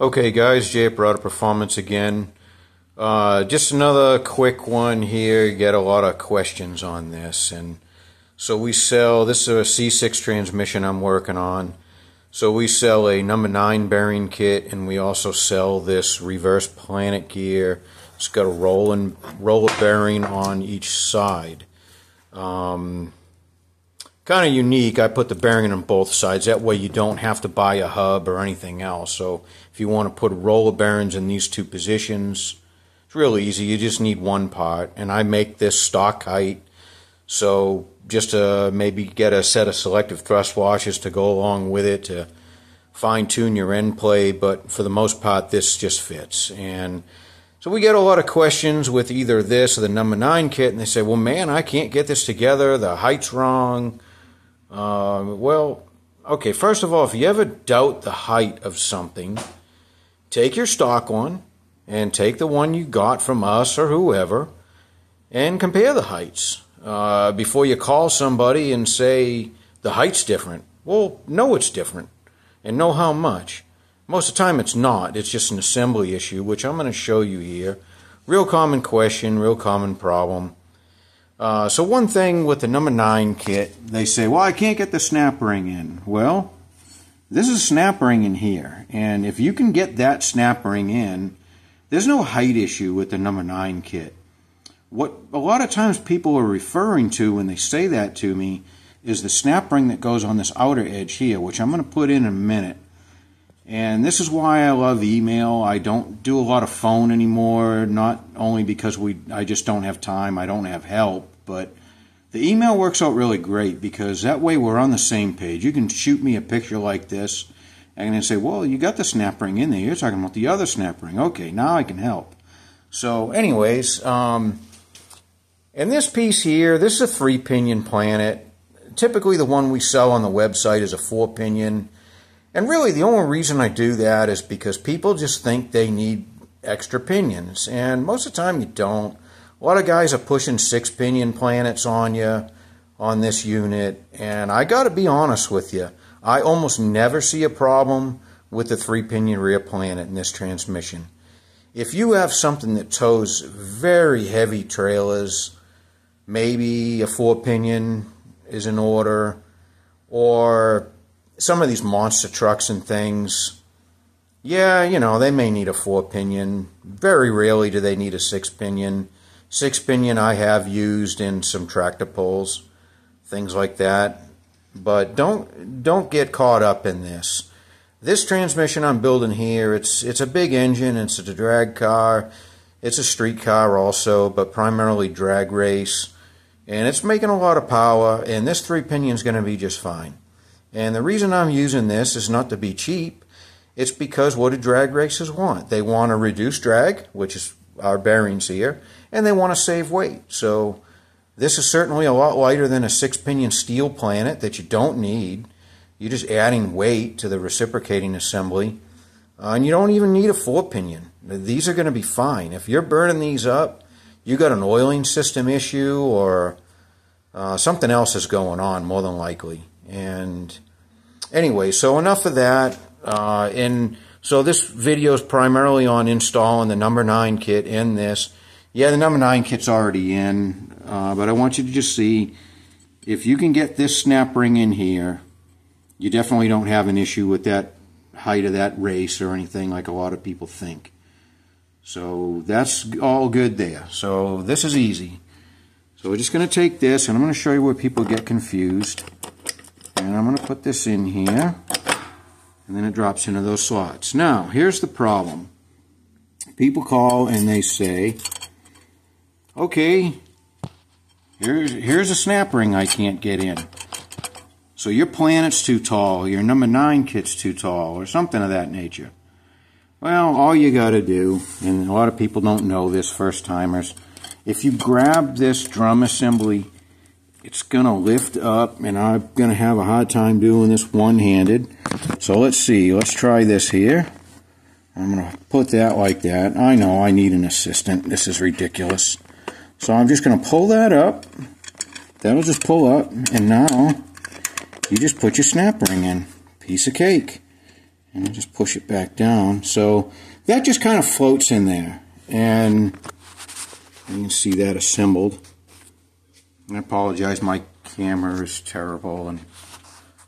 Okay, guys, Jay Broader Performance again. Uh, just another quick one here. You get a lot of questions on this, and so we sell. This is a C6 transmission I'm working on. So we sell a number nine bearing kit, and we also sell this reverse planet gear. It's got a rolling roller bearing on each side. Um, kind of unique. I put the bearing on both sides. That way you don't have to buy a hub or anything else. So if you want to put a roll of bearings in these two positions, it's real easy. You just need one part. And I make this stock height. So just to maybe get a set of selective thrust washers to go along with it to fine tune your end play. But for the most part, this just fits. And so we get a lot of questions with either this or the number nine kit, and they say, well, man, I can't get this together. The height's wrong uh, well, okay, first of all, if you ever doubt the height of something, take your stock one and take the one you got from us or whoever and compare the heights. Uh, before you call somebody and say the height's different, well, know it's different and know how much. Most of the time it's not, it's just an assembly issue, which I'm going to show you here. Real common question, real common problem. Uh, so one thing with the number 9 kit, they say, well, I can't get the snap ring in. Well, this is a snap ring in here. And if you can get that snap ring in, there's no height issue with the number 9 kit. What a lot of times people are referring to when they say that to me is the snap ring that goes on this outer edge here, which I'm going to put in a minute. And this is why I love email. I don't do a lot of phone anymore, not only because we I just don't have time, I don't have help, but the email works out really great because that way we're on the same page. You can shoot me a picture like this and then say, well, you got the snap ring in there. You're talking about the other snap ring. Okay, now I can help. So, anyways, um, in this piece here, this is a three pinion planet. Typically, the one we sell on the website is a four pinion. And really, the only reason I do that is because people just think they need extra pinions. And most of the time, you don't. A lot of guys are pushing six pinion planets on you on this unit. And I got to be honest with you, I almost never see a problem with the three pinion rear planet in this transmission. If you have something that tows very heavy trailers, maybe a four pinion is in order, or some of these monster trucks and things, yeah, you know, they may need a four pinion. Very rarely do they need a six pinion. Six pinion I have used in some tractor pulls, things like that. But don't don't get caught up in this. This transmission I'm building here, it's it's a big engine, it's a drag car, it's a street car also, but primarily drag race. And it's making a lot of power, and this three pinion is going to be just fine. And the reason I'm using this is not to be cheap. It's because what do drag racers want? They want to reduce drag, which is our bearings here, and they want to save weight. So this is certainly a lot lighter than a six-pinion steel planet that you don't need. You're just adding weight to the reciprocating assembly. Uh, and you don't even need a four-pinion. These are going to be fine. If you're burning these up, you got an oiling system issue or uh, something else is going on, more than likely. And anyway, so enough of that. Uh, and so this video is primarily on installing the number 9 kit in this. Yeah, the number 9 kit's already in, uh, but I want you to just see if you can get this snap ring in here, you definitely don't have an issue with that height of that race or anything like a lot of people think. So that's all good there. So this is easy. So we're just going to take this and I'm going to show you where people get confused. And I'm going to put this in here. And then it drops into those slots. Now, here's the problem. People call and they say, okay, here's, here's a snap ring I can't get in. So your planet's too tall, your number 9 kit's too tall, or something of that nature. Well, all you got to do, and a lot of people don't know this, first timers, if you grab this drum assembly it's going to lift up and I'm going to have a hard time doing this one-handed. So let's see. Let's try this here. I'm going to put that like that. I know I need an assistant. This is ridiculous. So I'm just going to pull that up. That'll just pull up. And now you just put your snap ring in. Piece of cake. and just push it back down. So that just kind of floats in there. And you can see that assembled. I apologize, my camera is terrible and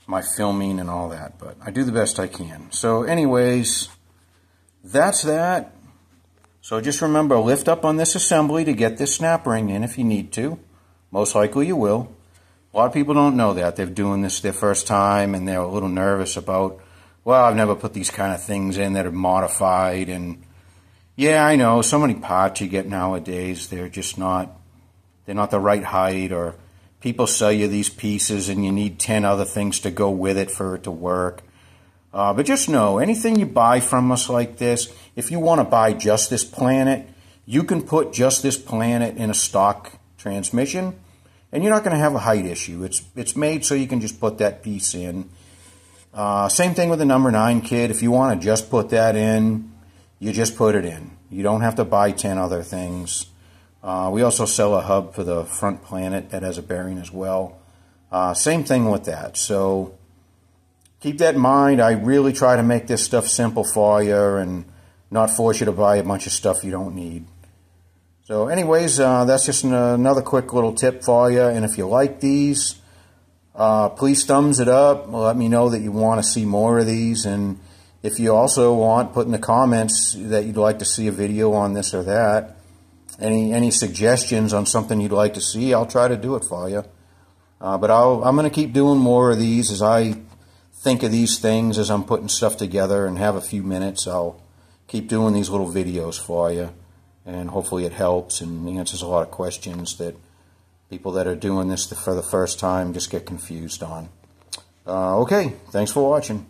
my filming and all that, but I do the best I can. So anyways, that's that. So just remember, lift up on this assembly to get this snap ring in if you need to. Most likely you will. A lot of people don't know that. They're doing this their first time and they're a little nervous about, well, I've never put these kind of things in that are modified. And yeah, I know, so many parts you get nowadays, they're just not, they're not the right height or people sell you these pieces and you need 10 other things to go with it for it to work. Uh, but just know, anything you buy from us like this, if you want to buy just this planet, you can put just this planet in a stock transmission and you're not going to have a height issue. It's it's made so you can just put that piece in. Uh, same thing with the number 9 kit. If you want to just put that in, you just put it in. You don't have to buy 10 other things. Uh, we also sell a hub for the front planet that has a bearing as well. Uh, same thing with that. So keep that in mind. I really try to make this stuff simple for you and not force you to buy a bunch of stuff you don't need. So anyways, uh, that's just an, another quick little tip for you. And if you like these, uh, please thumbs it up. Let me know that you want to see more of these. And if you also want, put in the comments that you'd like to see a video on this or that. Any any suggestions on something you'd like to see, I'll try to do it for you. Uh, but I'll, I'm going to keep doing more of these as I think of these things as I'm putting stuff together and have a few minutes. I'll keep doing these little videos for you and hopefully it helps and answers a lot of questions that people that are doing this for the first time just get confused on. Uh, okay, thanks for watching.